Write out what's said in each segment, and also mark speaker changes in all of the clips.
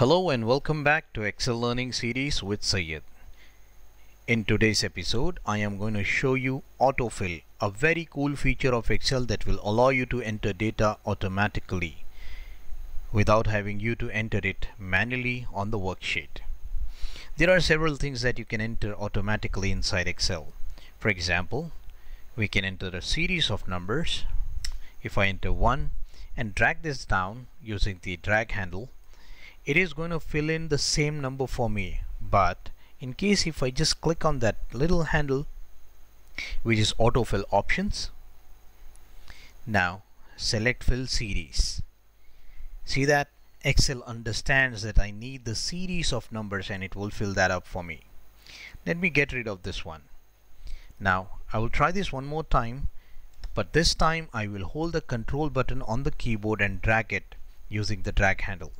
Speaker 1: Hello and welcome back to Excel Learning Series with Syed. In today's episode, I am going to show you autofill, a very cool feature of Excel that will allow you to enter data automatically without having you to enter it manually on the worksheet. There are several things that you can enter automatically inside Excel. For example, we can enter a series of numbers. If I enter 1 and drag this down using the drag handle, it is going to fill in the same number for me. But in case if I just click on that little handle which is autofill options now select fill series. See that? Excel understands that I need the series of numbers and it will fill that up for me. Let me get rid of this one. Now I will try this one more time but this time I will hold the control button on the keyboard and drag it using the drag handle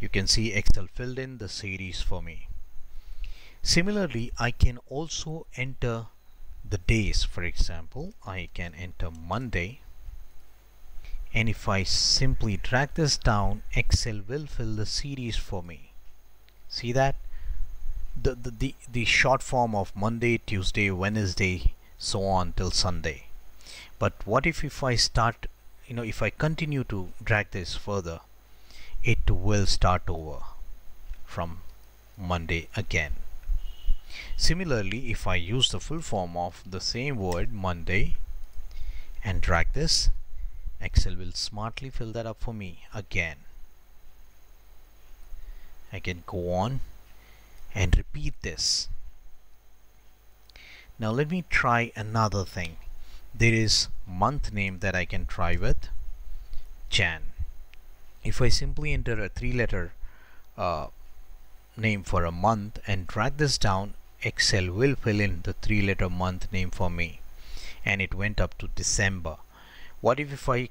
Speaker 1: you can see Excel filled in the series for me. Similarly, I can also enter the days. For example, I can enter Monday and if I simply drag this down, Excel will fill the series for me. See that? The, the, the, the short form of Monday, Tuesday, Wednesday, so on till Sunday. But what if if I start, you know, if I continue to drag this further, it will start over from Monday again. Similarly, if I use the full form of the same word Monday and drag this, Excel will smartly fill that up for me again. I can go on and repeat this. Now let me try another thing. There is month name that I can try with Jan if I simply enter a three letter uh, name for a month and drag this down Excel will fill in the three letter month name for me. And it went up to December. What if if I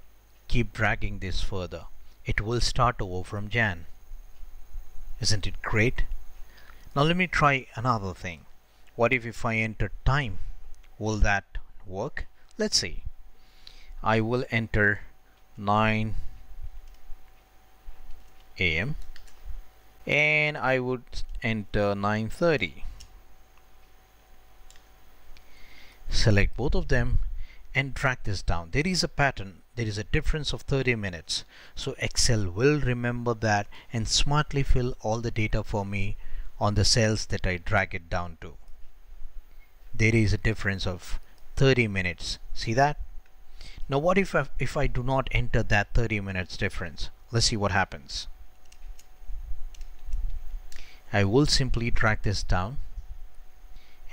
Speaker 1: keep dragging this further? It will start over from Jan. Isn't it great? Now let me try another thing. What if if I enter time? Will that work? Let's see. I will enter 9 a.m. and I would enter 9:30 select both of them and drag this down. There is a pattern. There is a difference of 30 minutes. So Excel will remember that and smartly fill all the data for me on the cells that I drag it down to. There is a difference of 30 minutes. See that? Now what if I, if I do not enter that 30 minutes difference? Let's see what happens I will simply drag this down.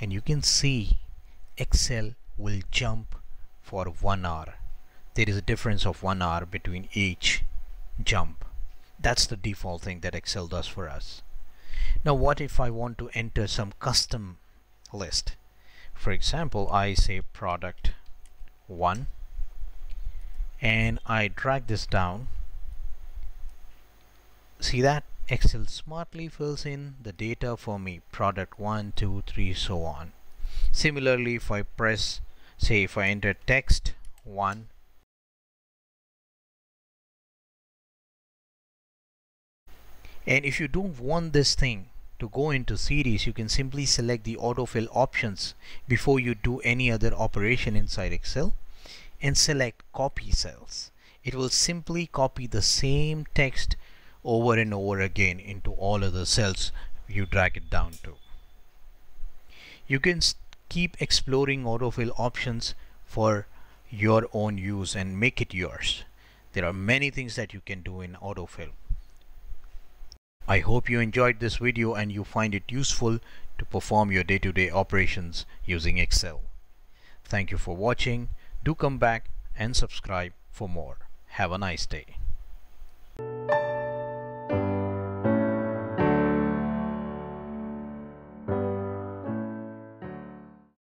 Speaker 1: And you can see Excel will jump for one hour. There is a difference of one hour between each jump. That's the default thing that Excel does for us. Now what if I want to enter some custom list? For example I say product 1 and I drag this down. See that Excel smartly fills in the data for me product 1 2 3 so on. Similarly if I press say if I enter text 1 and if you don't want this thing to go into series you can simply select the autofill options before you do any other operation inside Excel and select copy cells. It will simply copy the same text over and over again into all other cells you drag it down to. You can keep exploring autofill options for your own use and make it yours. There are many things that you can do in autofill. I hope you enjoyed this video and you find it useful to perform your day-to-day -day operations using Excel. Thank you for watching. Do come back and subscribe for more. Have a nice day.